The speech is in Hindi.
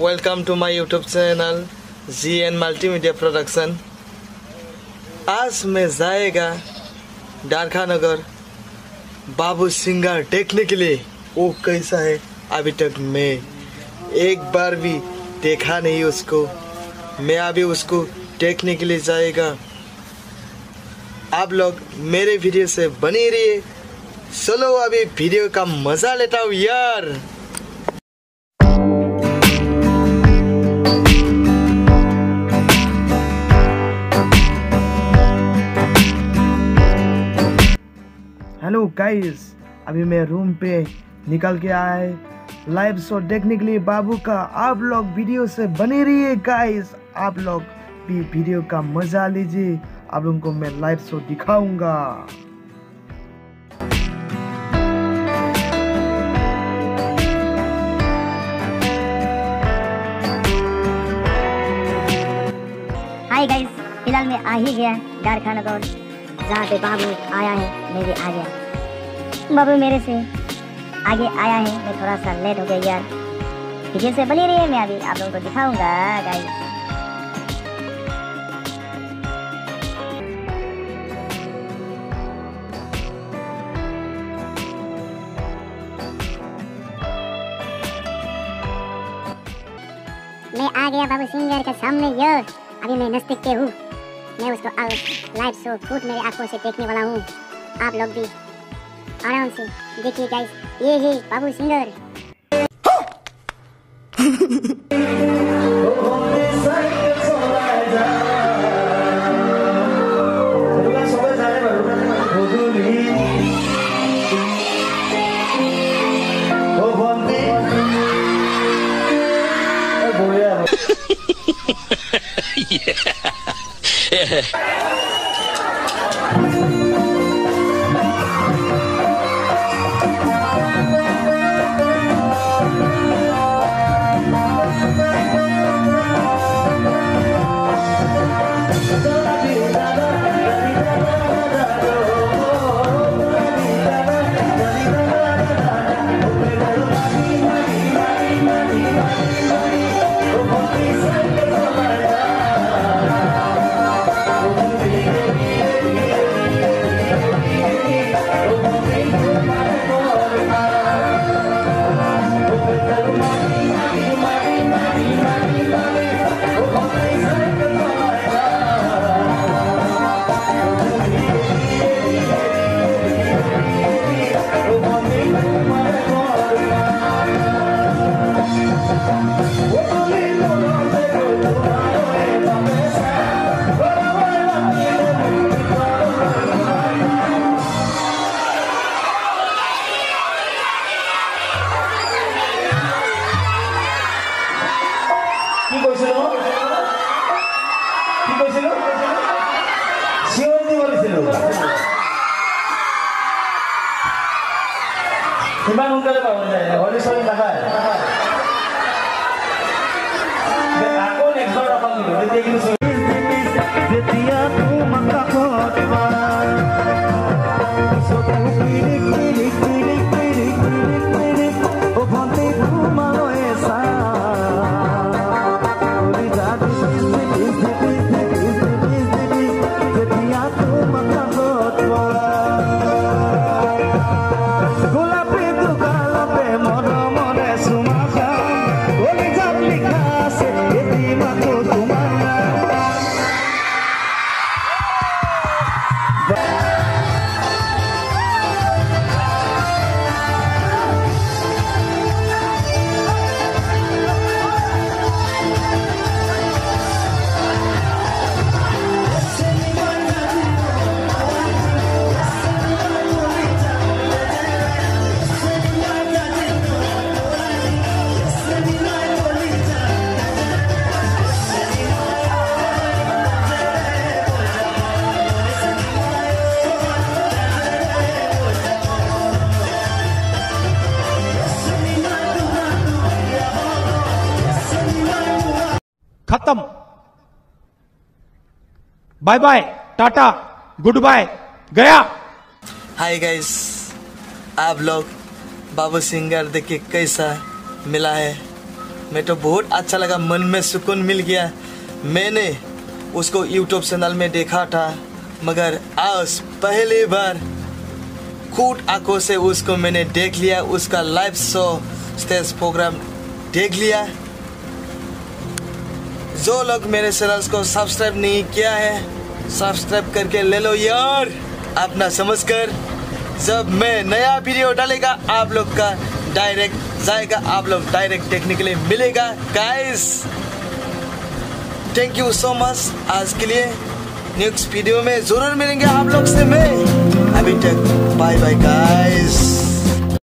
Welcome to my YouTube channel G N multimedia production आज मैं जाएगा डारखा नगर बाबू सिंगर देखने के लिए। वो कैसा है? अभी तक मैं एक बार भी देखा नहीं उसको। मैं अभी उसको देखने के लिए जाएगा। आप लोग मेरे वीडियो से बने रहिए। चलो, अभी वीडियो का मज़ा लेता हूँ यार। गाइस अभी मैं रूम पे निकल के आए। लाइव शो देखने के लिए बाबू का आप लोग वीडियो से बने रहिए गाइस आप लोग भी वीडियो का मज़ा लीजिए। आप लोगों को मैं लाइव शो दिखाऊँगा। हाय गाइस फ़िलहाल मैं आ ही गया कारखाना नगर जहाँ पे बाबू आया है मैं भी आ गया बाबू मेरे से आगे आया है। मैं थोड़ा सा लेट हो गया यार। पीछे से बनी रही है मैं अभी आप लोगों को दिखाऊँगा गाइस मैं आ गया बाबू सिंगर के सामने, यार। अभी मैं नज़दीक पे हूँ। मैं उसको लाइव शो खुद मेरे आँखों से देखने वाला हूँ। आप लोग भी आराम से देखिए गाइस ये है बाबू सिंगर কি Gimana untuk apa bunda? Boleh sorry mahal. Aku next door apa gitu? Dia gitu sih. Bye. खत्म। Bye bye Tata goodbye गया। हाय गाइस आप लोग, बाबू सिंगर देखिए कैसा मिला है। मैं तो बहुत अच्छा लगा, मन में सुकून मिल गया। मैंने उसको यूट्यूब चैनल में देखा था, मगर आज पहली बार खूट आँखों से उसको मैंने देख लिया, उसका लाइव शो स्टेज प्रोग्राम देख लिया। जो लोग मेरे चैनल्स को सब्सक्राइब नहीं किया है, सब्सक्राइब करके ले लो यार। अपना समझ कर, जब मैं नया वीडियो डालेगा, आप लोग का डायरेक्ट जाएगा, आप लोग डायरेक्ट देखने के लिए मिलेगा। Guys thank you so much आज के लिए। नेक्स्ट वीडियो में ज़रूर मिलेंगे आप लोग से मैं। अभी तक बाय बाय गाइस